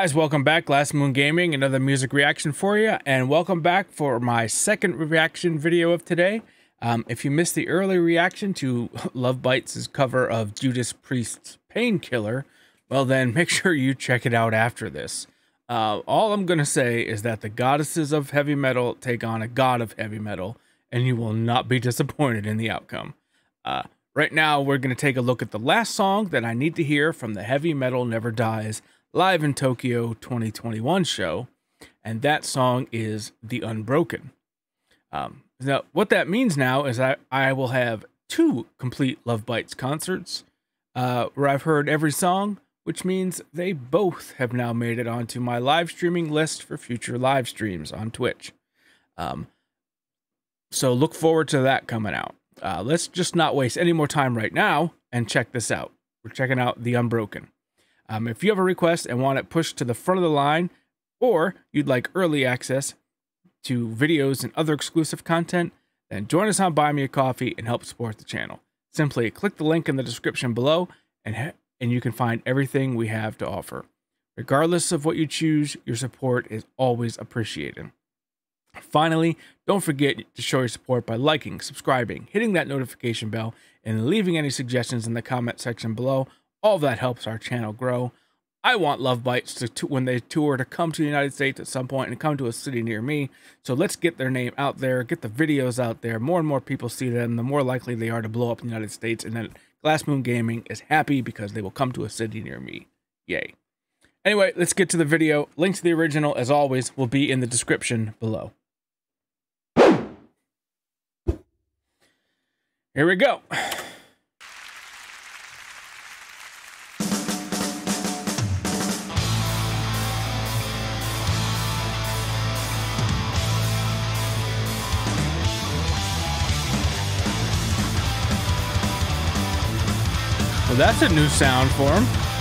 guys, welcome back. Glass Moon Gaming, another music reaction for you, and welcome back for my second reaction video of today. Um, if you missed the early reaction to Lovebites' cover of Judas Priest's Painkiller, well then make sure you check it out after this. Uh, all I'm going to say is that the goddesses of heavy metal take on a god of heavy metal, and you will not be disappointed in the outcome. Uh, right now, we're going to take a look at the last song that I need to hear from the Heavy Metal Never Dies Live in Tokyo 2021 show, and that song is The Unbroken. Um, now, what that means now is I, I will have two complete Lovebites concerts uh, where I've heard every song, which means they both have now made it onto my live streaming list for future live streams on Twitch. Um, so look forward to that coming out. Uh, let's just not waste any more time right now and check this out. We're checking out The Unbroken. Um, if you have a request and want it pushed to the front of the line, or you'd like early access to videos and other exclusive content, then join us on Buy Me a Coffee and help support the channel. Simply click the link in the description below and, and you can find everything we have to offer. Regardless of what you choose, your support is always appreciated. Finally, don't forget to show your support by liking, subscribing, hitting that notification bell, and leaving any suggestions in the comment section below. All of that helps our channel grow. I want Lovebites to, to, when they tour to come to the United States at some point and come to a city near me. So let's get their name out there, get the videos out there. More and more people see them, the more likely they are to blow up in the United States. And then Glass Moon Gaming is happy because they will come to a city near me. Yay. Anyway, let's get to the video. Link to the original, as always, will be in the description below. Here we go. That's a new sound for him.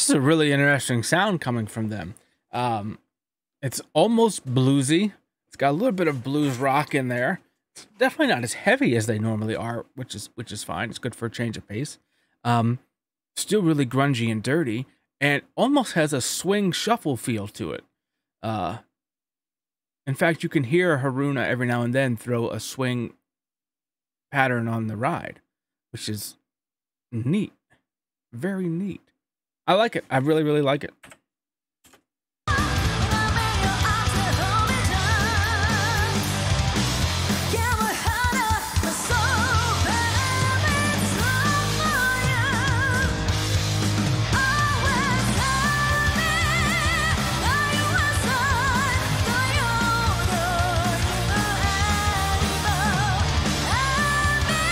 This is a really interesting sound coming from them. Um, it's almost bluesy. It's got a little bit of blues rock in there. It's definitely not as heavy as they normally are, which is which is fine. It's good for a change of pace. Um, still really grungy and dirty, and almost has a swing shuffle feel to it. Uh, in fact, you can hear Haruna every now and then throw a swing pattern on the ride, which is neat, very neat. I like it. I really, really like it.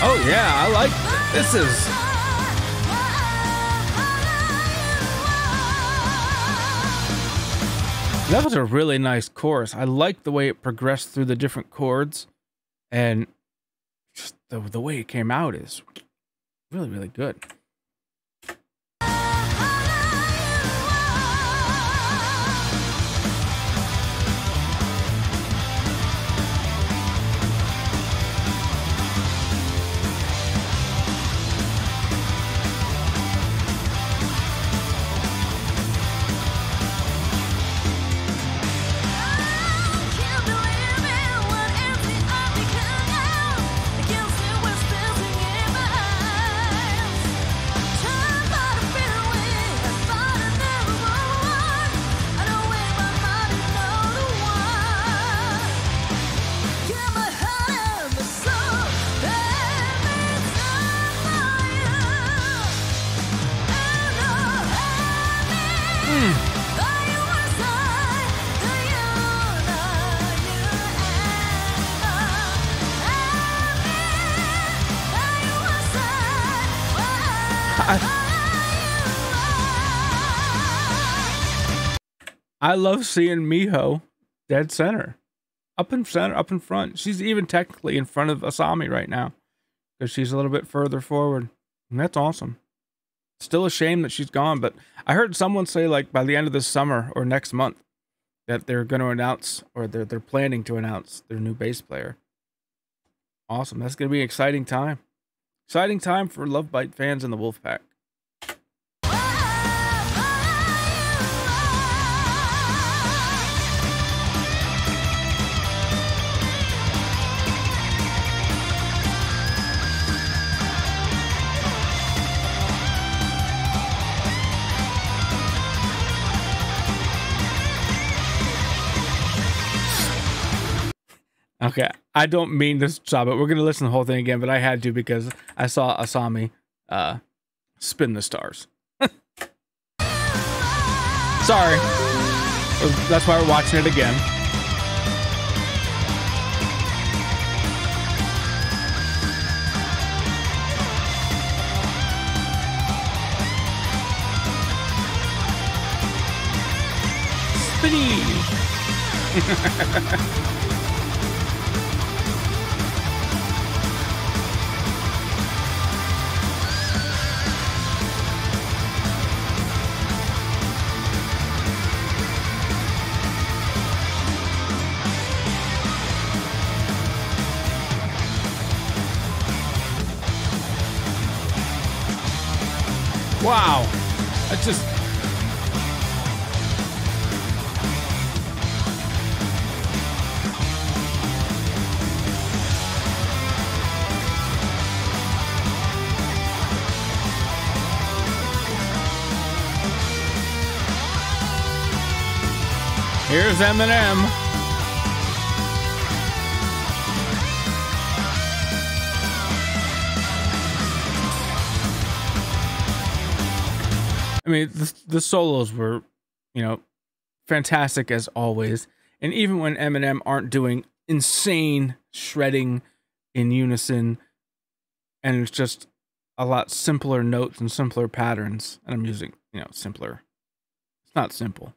Oh yeah, I like this is That was a really nice chorus. I like the way it progressed through the different chords and just the the way it came out is really really good. I love seeing Miho dead center, up in center, up in front. She's even technically in front of Asami right now because she's a little bit further forward. And that's awesome. Still a shame that she's gone, but I heard someone say like by the end of this summer or next month that they're going to announce or they're they're planning to announce their new bass player. Awesome. That's going to be an exciting time. Exciting time for Lovebite fans in the Wolfpack. Okay, I don't mean to stop it. We're gonna listen to the whole thing again, but I had to because I saw Asami uh, spin the stars. Sorry, that's why we're watching it again. Spinny. Wow. That's just. Here's M&M. I mean, the, the solos were, you know, fantastic as always. And even when M&M aren't doing insane shredding in unison, and it's just a lot simpler notes and simpler patterns, and I'm using, you know, simpler. It's not simple,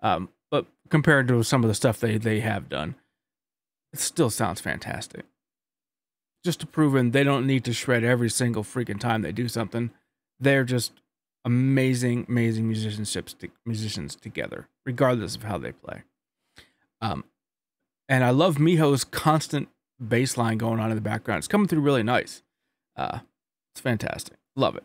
um, but compared to some of the stuff they they have done, it still sounds fantastic. Just to prove they don't need to shred every single freaking time they do something. They're just amazing, amazing musicianships to, musicians together, regardless of how they play. Um, and I love Miho's constant bass line going on in the background. It's coming through really nice. Uh, it's fantastic. Love it.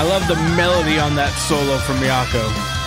I love the melody on that solo from Miyako.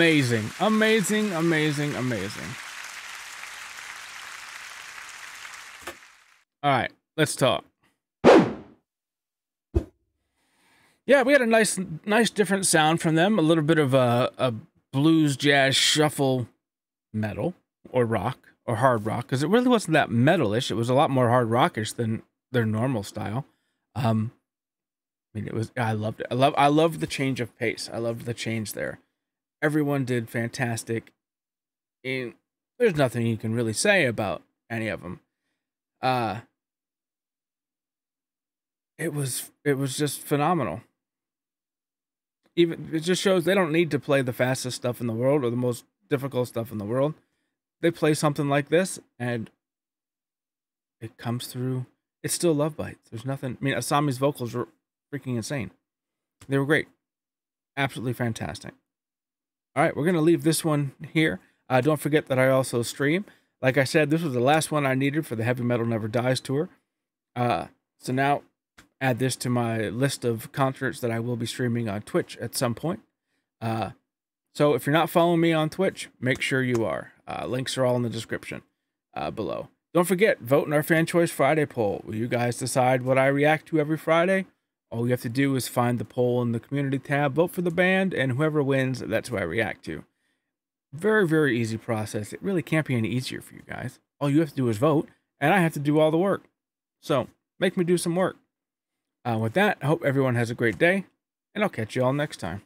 Amazing, amazing, amazing, amazing. All right, let's talk. Yeah, we had a nice, nice different sound from them. A little bit of a, a blues, jazz, shuffle, metal or rock or hard rock because it really wasn't that metalish. It was a lot more hard rockish than their normal style. Um, I mean, it was. I loved it. I love. I loved the change of pace. I loved the change there. Everyone did fantastic. And there's nothing you can really say about any of them. Uh, it was. It was just phenomenal. Even it just shows they don't need to play the fastest stuff in the world or the most difficult stuff in the world. They play something like this, and it comes through. It's still Lovebites. There's nothing. I mean, Asami's vocals were freaking insane. They were great. Absolutely fantastic. All right, we're going to leave this one here. Uh, don't forget that I also stream. Like I said, this was the last one I needed for the Heavy Metal Never Dies tour. Uh, so now add this to my list of concerts that I will be streaming on Twitch at some point. Uh, so if you're not following me on Twitch, make sure you are. Uh, links are all in the description uh, below. Don't forget, vote in our Fan Choice Friday poll. Will you guys decide what I react to every Friday? All you have to do is find the poll in the community tab, vote for the band, and whoever wins, that's who I react to. Very, very easy process. It really can't be any easier for you guys. All you have to do is vote, and I have to do all the work. So, make me do some work. Uh, with that, I hope everyone has a great day, and I'll catch you all next time.